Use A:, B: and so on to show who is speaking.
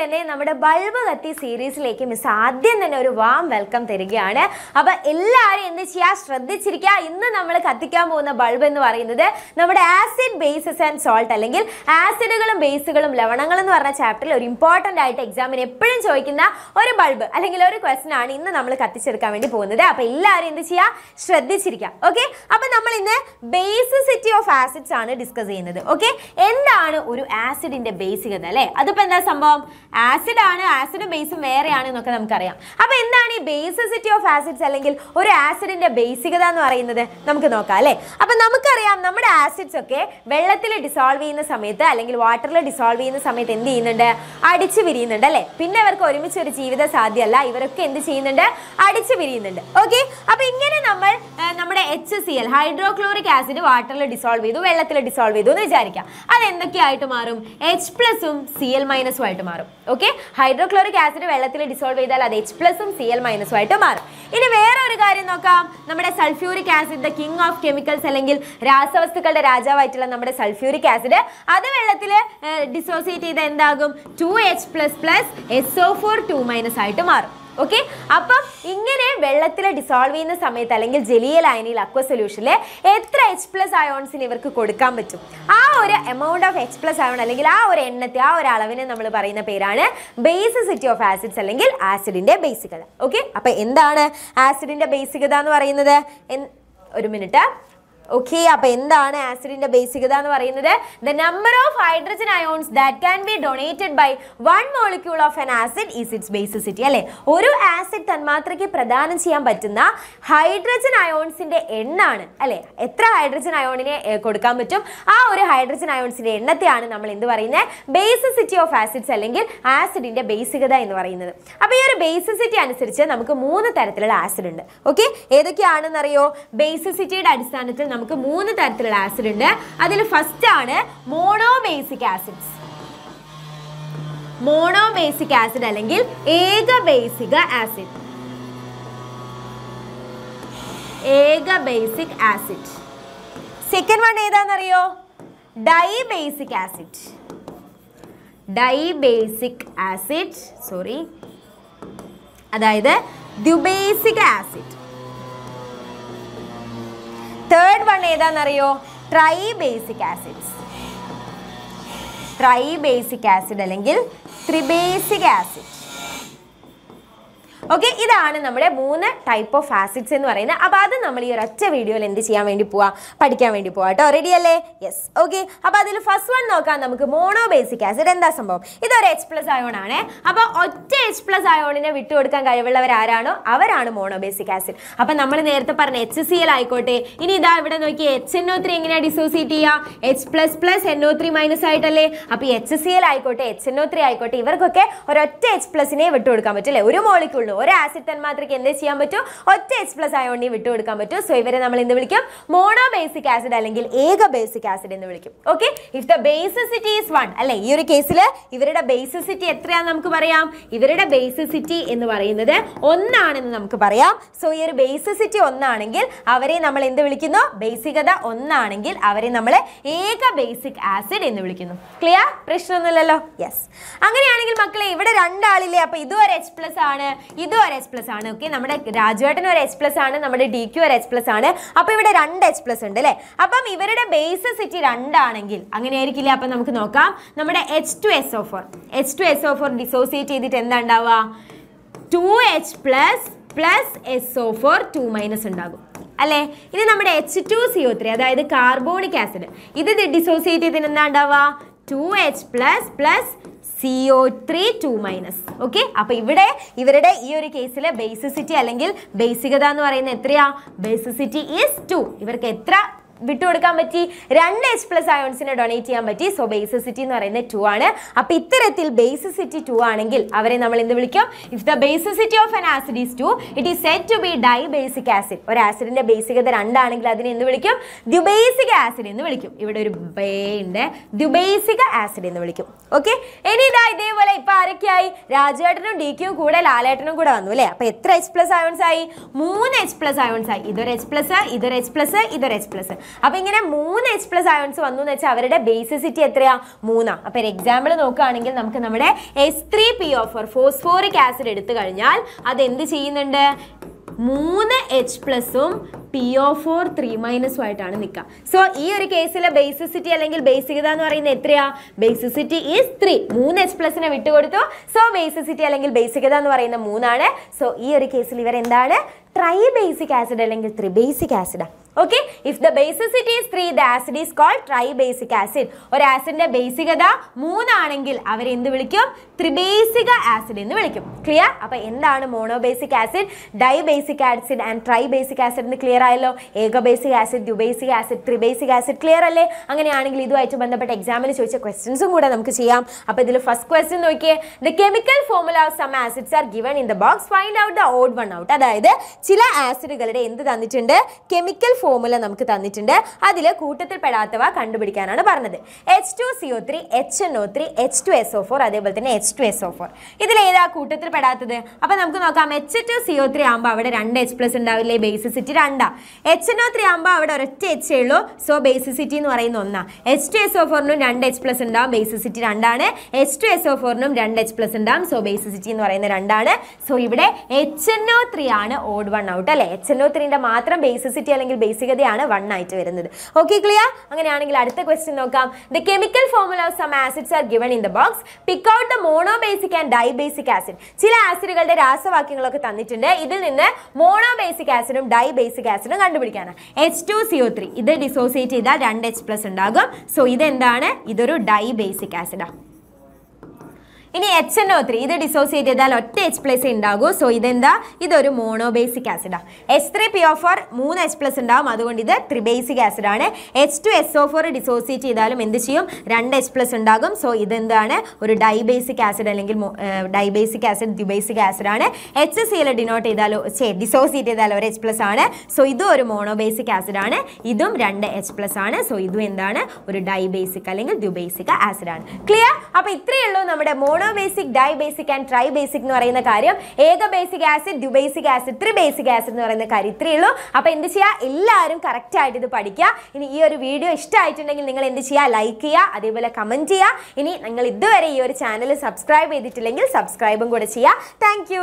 A: തന്നെ നമ്മുടെ ബൾബ് കത്തി സീരീസിലേക്ക് മിസ് ആദ്യം തന്നെ ഒരു വാം വെൽക്കം തരികയാണ്. അപ്പൊ എല്ലാവരും എന്ത് ചെയ്യുക ശ്രദ്ധിച്ചിരിക്കുക. ഇന്ന് നമ്മൾ കത്തിക്കാൻ പോകുന്ന ബൾബ് എന്ന് പറയുന്നത് നമ്മുടെ ആസിഡ് ബേസസ് ആൻഡ് സോൾട്ട് അല്ലെങ്കിൽ ആസിഡുകളും ബേസുകളും ലവണങ്ങളും എന്ന് പറഞ്ഞ ചാപ്റ്ററിൽ ഒരു ഇമ്പോർട്ടന്റ് ആയിട്ട് എക്സാമിന് എപ്പോഴും ചോദിക്കുന്ന ഒരു ബൾബ് അല്ലെങ്കിൽ ഒരു ക്വസ്റ്റൻ ആണ് ഇന്ന് നമ്മൾ കത്തിച്ചെടുക്കാൻ വേണ്ടി പോകുന്നത്. അപ്പൊ എല്ലാവരും എന്ത് ചെയ്യുക ശ്രദ്ധിച്ചിരിക്കുക. ഓക്കെ അപ്പൊ നമ്മൾ ഇന്ന് ബേസിസിറ്റി ഓഫ് ആസിഡ്സ് ആണ് ഡിസ്കസ് ചെയ്യുന്നത്. ഓക്കെ എന്താണ് ഒരു ആസിഡിന്റെ ബേസികത അല്ലേ? അതിപ്പോ എന്താ സംഭവം? ആസിഡ് ആണ് ആസിഡും ബേസും വേറെയാണ് എന്നൊക്കെ നമുക്കറിയാം. അപ്പൊ എന്താണ് ഈ ബേസിസിറ്റി ഓഫ് ആസിഡ്സ് അല്ലെങ്കിൽ ഒരു ആസിഡിന്റെ ബേസികത എന്ന് പറയുന്നത്? നമുക്ക് നോക്കാം അല്ലേ? അപ്പൊ നമുക്കറിയാം നമ്മുടെ ആസിഡ്സ് ഒക്കെ വെള്ളത്തിൽ ഡിസോൾവ് ചെയ്യുന്ന സമയത്ത് അല്ലെങ്കിൽ വാട്ടറിൽ ഡിസോൾവ് ചെയ്യുന്ന സമയത്ത് എന്ത് ചെയ്യുന്നുണ്ട്? അടിച്ചു വിരിയുന്നുണ്ട് അല്ലേ? പിന്നെ അവർക്ക് ഒരുമിച്ച് ഒരു ജീവിത സാധ്യമല്ല. ഇവരൊക്കെ എന്ത് ചെയ്യുന്നുണ്ട്? അടിച്ചു വിരിയുന്നുണ്ട്. ഓക്കെ അപ്പൊ ഇങ്ങനെ നമ്മൾ നമ്മുടെ H C L hydrochloric acid വാട്ടറിൽ ഡിസോൾവ് ചെയ്തു വെള്ളത്തിൽ ഡിസോൾവ് ചെയ്തു എന്ന് വിചാരിക്കാം. അത് എന്തൊക്കെയായിട്ട് മാറും എച്ച് പ്ലസും സി എൽ മൈനസും ആയിട്ട് മാറും. ഓക്കെ ഹൈഡ്രോക്ലോറിക് ആസിഡ് വെള്ളത്തിൽ ഡിസോൾവ് ചെയ്താൽ അത് എച്ച് പ്ലസും സി എൽ മൈനസും ആയിട്ട് മാറും. ഇനി വേറെ ഒരു കാര്യം നോക്കാം. നമ്മുടെ sulphuric acid the king of chemicals അല്ലെങ്കിൽ രാസവസ്തുക്കളുടെ രാജാവായിട്ടുള്ള നമ്മുടെ സൾഫ്യൂരിക് ആസിഡ് അത് വെള്ളത്തിൽ ഡിസോസിയേറ്റ് ചെയ്ത് എന്താകും? Two H plus plus S O four two minus ആയിട്ട് മാറും. ഓക്കെ അപ്പം ഇങ്ങനെ വെള്ളത്തിൽ ഡിസോൾവ് ചെയ്യുന്ന സമയത്ത് അല്ലെങ്കിൽ ജലീയ ലൈനിൽ അക്വ സൊല്യൂഷനിൽ എത്ര എച്ച് പ്ലസ് അയോൺസിന് ഇവർക്ക് കൊടുക്കാൻ പറ്റും? ആ ഒരു amount of H plus ion അല്ലെങ്കിൽ ആ ഒരു എണ്ണത്തെ ആ ഒരു അളവിനെ നമ്മൾ പറയുന്ന പേരാണ് ബേസിസിറ്റി ഓഫ് ആസിഡ്സ് അല്ലെങ്കിൽ ആസിഡിന്റെ ബേസികത ഓക്കെ അപ്പൊ എന്താണ് ആസിഡിന്റെ ബേസികത എന്ന് പറയുന്നത്? ഒരു മിനിറ്റ് ഓക്കെ അപ്പൊ എന്താണ് ആസിഡിന്റെ ബേസികത എന്ന് പറയുന്നത്? The number of hydrogen ions that can be donated by one molecule of an acid is its basicity അല്ലെ? ഒരു ആസിഡ് തന്മാത്രയ്ക്ക് പ്രദാനം ചെയ്യാൻ പറ്റുന്ന ഹൈഡ്രജൻ അയോൺസിന്റെ എണ്ണാണ് അല്ലെ? എത്ര ഹൈഡ്രജൻ അയോണിനെ കൊടുക്കാൻ പറ്റും? ആ ഒരു ഹൈഡ്രജൻ അയോൺസിന്റെ എണ്ണത്തെയാണ് നമ്മൾ എന്ത് പറയുന്നത്? ബേസിസിറ്റി ഓഫ് ആസിഡ്സ് അല്ലെങ്കിൽ ആസിഡിന്റെ ബേസികത എന്ന് പറയുന്നത്. അപ്പൊ ഈ ഒരു ബേസിസിറ്റി അനുസരിച്ച് നമുക്ക് മൂന്ന് തരത്തിലുള്ള ആസിഡ് ഉണ്ട്. ഓക്കെ ഏതൊക്കെയാണെന്നറിയോ? ബേസിസിറ്റിയുടെ അടിസ്ഥാനത്തിൽ നമുക്ക് മൂന്ന് തരത്തിലുള്ള ആസിഡ് ഉണ്ട്. അതിൽ ഫസ്റ്റ് ആണ് monobasic acids monobasic acid അല്ലെങ്കിൽ ഏക ബേസിക ആസിഡ് ഏക basic acid second one ഏതാണെന്നറിയോ dibasic acid dibasic acid sorry അതായത് ദ്യുബേസിക് ആസിഡ് തേർഡ് വൺ ഏതാണെന്നറിയോ try basic acids try basic acid അല്ലെങ്കിൽ ത്രിബേസിക് ആസിഡ് ഓക്കെ ഇതാണ് നമ്മുടെ മൂന്ന് ടൈപ്പ് ഓഫ് ആസിഡ്സ് എന്ന് പറയുന്നത് അപ്പോൾ അത് നമ്മൾ ഈ ഒരൊറ്റ വീഡിയോയിൽ എന്ത് ചെയ്യാൻ വേണ്ടി പോവാ? പഠിക്കാൻ വേണ്ടി പോവാ കേട്ടോ റെഡി അല്ലേ? യെസ് ഓക്കെ അപ്പോൾ അതിൽ ഫസ്റ്റ് വൺ നോക്കാം നമുക്ക്. മോണോ ബേസിക് ആസിഡ് എന്താ സംഭവം? ഇതൊരു എച്ച് പ്ലസ് അയോൺ ആണ്. അപ്പോൾ ഒറ്റ എച്ച് പ്ലസ് അയോണിനെ വിട്ടുകൊടുക്കാൻ കഴിവുള്ളവർ ആരാണോ? അവരാണ് മോണോ ബേസിക് ആസിഡ് അപ്പോൾ നമ്മൾ നേരത്തെ പറഞ്ഞ എച്ച് സി എൽ ആയിക്കോട്ടെ. ഇനി ഇതാ ഇവിടെ നോക്കി എച്ച് എൻ ഒ ത്രീ എങ്ങനെയാണ് ഡിസോസിയേറ്റ് ചെയ്യുക H plus plus N O three minus ആയിട്ടല്ലേ? അപ്പോൾ എച്ച് സി എൽ ആയിക്കോട്ടെ എച്ച് എൻ ഒ ത്രീ ആയിക്കോട്ടെ ഇവർക്കൊക്കെ ഒരൊറ്റ എച്ച് പ്ലസിനെ വിട്ടുകൊടുക്കാൻ പറ്റില്ലേ? ഒരു മോളിക്കുള്ളൂ ഒരു ആസിഡ് തന്മാത്രയ്ക്ക് എന്ത് ചെയ്യാൻ പറ്റും? ഒറ്റ എച്ച് പ്ലസ് അയോണിനെ വിട്ടുകൊടുക്കാൻ പറ്റും. സോ ഇവരെ നമ്മൾ എന്ത് വിളിക്കും? മോണോ ബേസിക് ആസിഡ് അല്ലെങ്കിൽ ഏക ബേസിക് ആസിഡ് എന്ന് വിളിക്കും. Okay if the basicity is one അല്ലെ? ഈ ഒരു കേസിൽ ഇവരുടെ ബേസിസിറ്റി എത്രയാണെന്ന് നമുക്ക് പറയാം? ഇവരുടെ ബേസിസിറ്റി എന്ന് പറയുന്നത് ഒന്നാണെന്ന് നമുക്ക് പറയാം. സോ ഈ ഒരു ബേസിസിറ്റി ഒന്നാണെങ്കിൽ അവരെ നമ്മൾ എന്ത് വിളിക്കുന്നു? ബേസികത ഒന്നാണെങ്കിൽ അവരെ നമ്മൾ ഏക ബേസിക് ആസിഡ് എന്ന് വിളിക്കുന്നു. ക്ലിയർ പ്രശ്നമൊന്നുമില്ലല്ലോ? യെസ് അങ്ങനെയാണെങ്കിൽ മക്കളെ ഇവിടെ രണ്ടാളില്ലേ? അപ്പൊ ഇതുവരെ എച്ച് പ്ലസ് ആണ്. ഇതും ഒരു എച്ച് പ്ലസ് ആണ് ഓക്കെ നമ്മുടെ രാജുവേട്ടൻ ഒരു എച്ച് പ്ലസ് ആണ് നമ്മുടെ ഡി ക്യു ഒരു എച്ച് പ്ലസ് ആണ്. അപ്പോൾ ഇവിടെ രണ്ട് എച്ച് പ്ലസ് ഉണ്ട് അല്ലേ? അപ്പം ഇവരുടെ ബേസ് സിറ്റി രണ്ടാണെങ്കിൽ അങ്ങനെ ആയിരിക്കില്ല അപ്പൊ നമുക്ക് നോക്കാം. നമ്മുടെ H two S O four H two S O four dissociate ചെയ്തിട്ട് എന്താ ഉണ്ടാവുക? Two H plus plus S O four two minus ഉണ്ടാകും. അല്ലേ? ഇനി നമ്മുടെ H two C O three അതായത് കാർബോണിക് ആസിഡ് ഇത് ഡിസോസിയേറ്റ് ചെയ്തിട്ട് എന്താ ഉണ്ടാവുക? Two H plus plus C O three two minus okay അപ്പൊ ഇവിടെ ഇവരുടെ ഈ ഒരു കേസിൽ ബേസിസിറ്റി അല്ലെങ്കിൽ ബേസികത എന്ന് പറയുന്നത് എത്രയാ? ബേസിസിറ്റി ഈസ് ടു ഇവർക്ക് എത്ര വിട്ടുകൊടുക്കാൻ പറ്റി. രണ്ട് എച്ച് പ്ലസ് അയോൺസിനെ ഡൊണേറ്റ് ചെയ്യാൻ പറ്റി. സോ ബേസിസിറ്റി എന്ന് പറയുന്നത് ടു ആണ്. അപ്പൊ ഇത്തരത്തിൽ ബേസിസിറ്റി ടു ആണെങ്കിൽ അവരെ നമ്മൾ എന്ത് വിളിക്കും? If the basicity of an acid is two it is set to be dibasic acid ഒരു ആസിഡിന്റെ ബേസികത രണ്ടാണെങ്കിൽ അതിനെ എന്ത് വിളിക്കും? ദ്യുബേസിക് ആസിഡ് എന്ന് വിളിക്കും. ഇവിടെ ഒരു ബേ ഉണ്ട്. ദ്യുബേസിക ആസിഡ് എന്ന് വിളിക്കും. ഓക്കെ ഇനി ഇതാ ഇതേപോലെ ഇപ്പൊ ആരൊക്കെയായി? രാജേട്ടനും ഡി ക്യൂ കൂടെ ലാലേട്ടനും കൂടെ വന്നു അല്ലേ? അപ്പൊ എത്ര എച്ച് പ്ലസ് അയോൺസ് ആയി? മൂന്ന് എച്ച് പ്ലസ് അയോൺസ് ആയി. ഇതൊരു എച്ച് പ്ലസ് ഇതൊരു എച്ച് പ്ലസ് ഇതൊരു എച്ച് പ്ലസ് അപ്പൊ ഇങ്ങനെ മൂന്ന് എച്ച് പ്ലസ് അയോൺസ് വന്നു എന്ന് വെച്ചാൽ അവരുടെ ബേസിസിറ്റി എത്രയാ? മൂന്നാ. അപ്പോൾ ഒരു എക്സാമ്പിൾ നോക്കുകയാണെങ്കിൽ നമുക്ക് നമ്മുടെ S three P O four phosphoric acid എടുത്തു കഴിഞ്ഞാൽ അത് എന്ത് ചെയ്യുന്നുണ്ട്? മൂന്ന് എച്ച് പ്ലസും പി ഒ ഫോർ ത്രീ മൈനസും ആയിട്ടാണ് നിൽക്കുക. സോ ഈ ഒരു കേസിലെ ബേസിസിറ്റി അല്ലെങ്കിൽ ബേസികത എന്ന് പറയുന്നത് എത്രയാ? ബേസിസിറ്റി ഈസ് ത്രീ മൂന്ന് എച്ച് പ്ലസിനെ വിട്ടുകൊടുത്തു. സോ ബേസിസിറ്റി അല്ലെങ്കിൽ ബേസികത എന്ന് പറയുന്ന മൂന്നാണ്. സോ ഈ ഒരു കേസിൽ ഇവർ എന്താണ് ട്രൈ ബേസിക് ആസിഡ് അല്ലെങ്കിൽ tribasic ആസിഡാ okay if the basicity is three the acid is called tribasic acid ഒരു ആസിഡിന്റെ ബേസികത മൂന്നാണെങ്കിൽ അവരെന്ത് വിളിക്കും? ത്രിബേസിക ആസിഡ് എന്ന് വിളിക്കും. ക്ലിയർ അപ്പൊ എന്താണ് monobasic acid dibasic acid and tribasic acid എന്ന് ക്ലിയർ ആയല്ലോ? ഏകബേസിക് ആസിഡ് ദ്വിബേസിക് ആസിഡ് ത്രിബേസിക് ആസിഡ് ക്ലിയർ അല്ലേ? അങ്ങനെയാണെങ്കിൽ ഇതുമായിട്ട് ബന്ധപ്പെട്ട എക്സാമിന് ചോദിച്ച ക്വസ്റ്റ്യൻസും കൂടെ നമുക്ക് ചെയ്യാം. അപ്പൊ ഇതിൽ ഫസ്റ്റ് ക്വസ്റ്റ്യൻ നോക്കിയേ. The chemical formula of some acids are given in the box find out the odd one out അതായത് ചില ആസിഡുകളുടെ എന്ത് തന്നിട്ടുണ്ട്? കെമിക്കൽ ഫോർമുല നമുക്ക് തന്നിട്ടുണ്ട്. അതിൽ കൂട്ടത്തിൽ പെടാത്തവ കണ്ടുപിടിക്കാനാണ് പറഞ്ഞത്. H two C O three H N O three H two S O four അതേപോലെ തന്നെ H two S O four ഇതിൽ ഏതാ കൂട്ടത്തിൽ പെടാത്തത് അപ്പോൾ നമുക്ക് നോക്കാം. H two C O three ആകുമ്പോൾ അവിടെ രണ്ട് എച്ച് പ്ലസ് ഉണ്ടാവില്ലേ? ബേസിസിറ്റി രണ്ടാ. എച്ച് എൻ ഒ ത്രീ ആകുമ്പോൾ അവിടെ ഒരൊറ്റ എച്ച് ഉള്ളൂ. സോ ബേസിസിറ്റി എന്ന് പറയുന്ന ഒന്നാ. എച്ച് ടു എസ് ഒ ഫോറിനും രണ്ട് എച്ച് പ്ലസ് ഉണ്ടാവും. ബേസിസിറ്റി രണ്ടാണ്. എച്ച് ടു എസ് ഒ ഫോറിനും രണ്ട് എച്ച് പ്ലസ് ഉണ്ടാവും. സോ ബേസിസിറ്റി എന്ന് പറയുന്ന രണ്ടാണ്. സോ ഇവിടെ എച്ച് എൻ ഒ ത്രീ ആണ് ഓഡ് വൺ ഔട്ട് അല്ലേ? എച്ച് എൻ ഒ ത്രീന്റെ മാത്രം ബേസിസിറ്റി അല്ലെങ്കിൽ ബേസികതയാണ് വൺ ആയിട്ട് വരുന്നത്. ഓക്കെ ക്ലിയർ അങ്ങനെയാണെങ്കിൽ അടുത്ത ക്വസ്റ്റ്യൻ നോക്കാം. The chemical formula of some acids are given in the box pick out the monobasic and dibasic acid ചില ആസിഡുകളുടെ രാസവാക്യങ്ങളൊക്കെ തന്നിട്ടുണ്ട്. ഇതിൽ നിന്ന് മോണോബേസിക് ആസിഡും ഡൈബേസിക് ആസിഡും കണ്ടുപിടിക്കാനാണ്. H two C O three ഇത് ഡിസോസിയേറ്റ് ചെയ്താൽ രണ്ട് എച്ച് പ്ലസ് ഉണ്ടാകും. സോ ഇതെന്താണ്? ഇതൊരു ഡൈ ബേസിക് ആസിഡാണ് ഇനി എച്ച് എൻ ഒ ത്രീ ഇത് ഡിസോസിയേറ്റ് ചെയ്താൽ ഒറ്റ എച്ച് പ്ലസ് ഉണ്ടാകൂ സോ ഇതെന്താ? ഇതൊരു monobasic ആസിഡാണ് H three P O four മൂന്ന് എച്ച് പ്ലസ് ഉണ്ടാവും അതുകൊണ്ട് ഇത് ത്രിബേസിക് ആസിഡ് ആണ്. H two S O four dissociate ചെയ്താലും എന്ത് ചെയ്യും? രണ്ട് എച്ച് പ്ലസ് ഉണ്ടാകും സോ ഇതെന്താണ്? ഒരു ഡൈബേസിക് ആസിഡ് അല്ലെങ്കിൽ ഡൈബേസിക് ആസിഡ് ദ്വിബേസിക് ആസിഡ് ആണ്. എച്ച് സി എൽ ഡിനോട്ട് ചെയ്താലോ ചേ ഡിസോസിയേറ്റ് ചെയ്താൽ ഒരു എച്ച് പ്ലസ് ആണ്. സോ ഇതും ഒരു മോണോബേസിക് ആസിഡ് ആണ്. ഇതും രണ്ട് എച്ച് പ്ലസ് ആണ്. സോ ഇതും എന്താണ്? ഒരു ഡൈബേസിക് അല്ലെങ്കിൽ ദ്വിബേസിക് ആസിഡ് ആണ്. ക്ലിയർ അപ്പോൾ ഇത്രയേ ഉള്ളൂ നമ്മുടെ monobasic dibasic and tribasic എന്ന് പറയുന്ന കാര്യം ഏക ബേസിക് ആസിഡ് ദ്വിബേസിക് ആസിഡ് ത്രീ ബേസിക് ആസിഡ് എന്ന് പറയുന്ന കാര്യം ഇത്രയേ ഉള്ളൂ. അപ്പോൾ എന്ത് ചെയ്യുക എല്ലാവരും കറക്റ്റ് ആയിട്ട് ഇത് പഠിക്കുക. ഇനി ഈ ഒരു വീഡിയോ ഇഷ്ടമായിട്ടുണ്ടെങ്കിൽ നിങ്ങൾ എന്ത് ചെയ്യുക ലൈക്ക് ചെയ്യുക അതേപോലെ കമന്റ് ചെയ്യുക ഇനി നിങ്ങൾ ഇതുവരെ ഈ ഒരു ചാനൽ സബ്സ്ക്രൈബ് ചെയ്തിട്ടില്ലെങ്കിൽ സബ്സ്ക്രൈബും കൂടെ ചെയ്യുക താങ്ക്